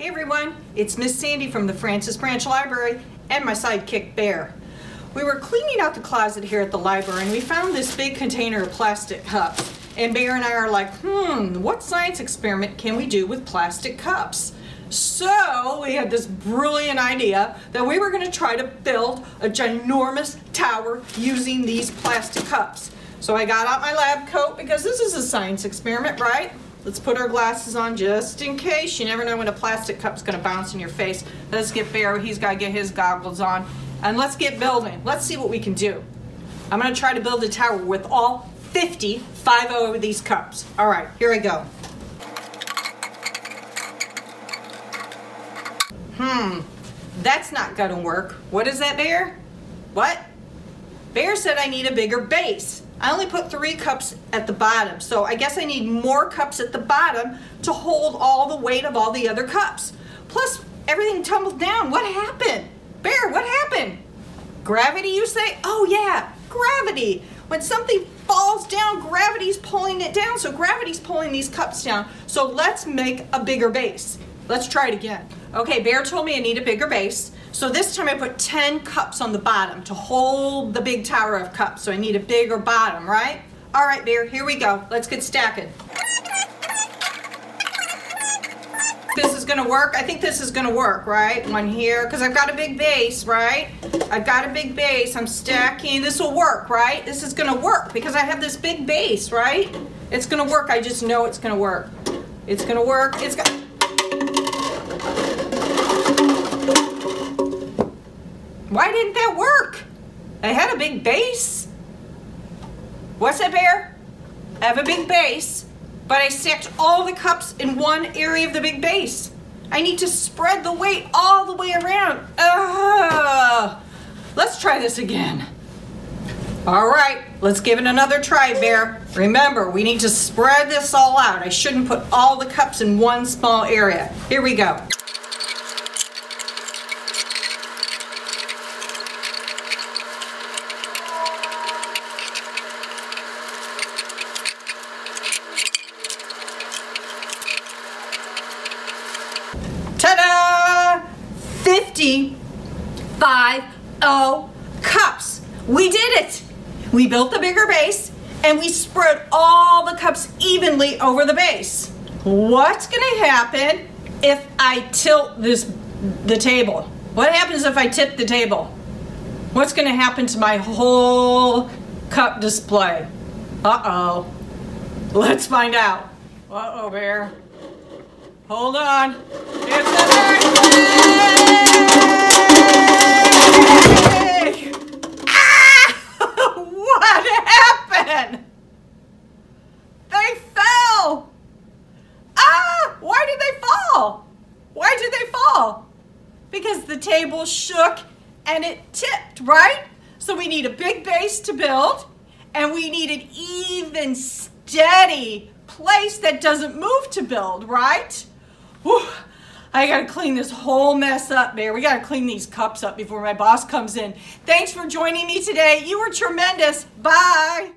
Hey everyone, it's Miss Sandy from the Francis Branch Library and my sidekick Bear. We were cleaning out the closet here at the library and we found this big container of plastic cups. And Bear and I are like, hmm, what science experiment can we do with plastic cups? So we had this brilliant idea that we were going to try to build a ginormous tower using these plastic cups. So I got out my lab coat because this is a science experiment, right? Let's put our glasses on just in case. You never know when a plastic cup's gonna bounce in your face. Let's get Bear, he's gotta get his goggles on. And let's get building. Let's see what we can do. I'm gonna try to build a tower with all 50, 50 of these cups. All right, here I go. Hmm, that's not gonna work. What is that, Bear? What? Bear said I need a bigger base. I only put three cups at the bottom, so I guess I need more cups at the bottom to hold all the weight of all the other cups. Plus, everything tumbled down. What happened? Bear, what happened? Gravity, you say? Oh yeah, gravity. When something falls down, gravity's pulling it down, so gravity's pulling these cups down. So let's make a bigger base. Let's try it again. Okay, Bear told me I need a bigger base. So this time I put 10 cups on the bottom to hold the big tower of cups. So I need a bigger bottom, right? All right, Bear, here we go. Let's get stacking. This is gonna work. I think this is gonna work, right? One here, because I've got a big base, right? I've got a big base. I'm stacking. This will work, right? This is gonna work because I have this big base, right? It's gonna work. I just know it's gonna work. It's gonna work. It's gonna... Why didn't that work? I had a big base. What's that, Bear? I have a big base, but I stacked all the cups in one area of the big base. I need to spread the weight all the way around. Ugh. Let's try this again. All right, let's give it another try, Bear. Remember, we need to spread this all out. I shouldn't put all the cups in one small area. Here we go. 55 oh cups. We did it. We built the bigger base and we spread all the cups evenly over the base. What's gonna happen if I tilt this the table? What happens if I tip the table? What's gonna happen to my whole cup display? Uh-oh. Let's find out. Uh-oh, Bear. Hold on. It's an earthquake! Ah! what happened? They fell! Ah! Why did they fall? Why did they fall? Because the table shook and it tipped, right? So we need a big base to build and we need an even steady place that doesn't move to build, right? Whew. I gotta clean this whole mess up, Bear. We gotta clean these cups up before my boss comes in. Thanks for joining me today. You were tremendous. Bye.